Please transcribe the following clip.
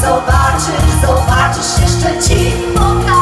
Zobaczysz, zobaczysz, jeszcze ci. Pokażę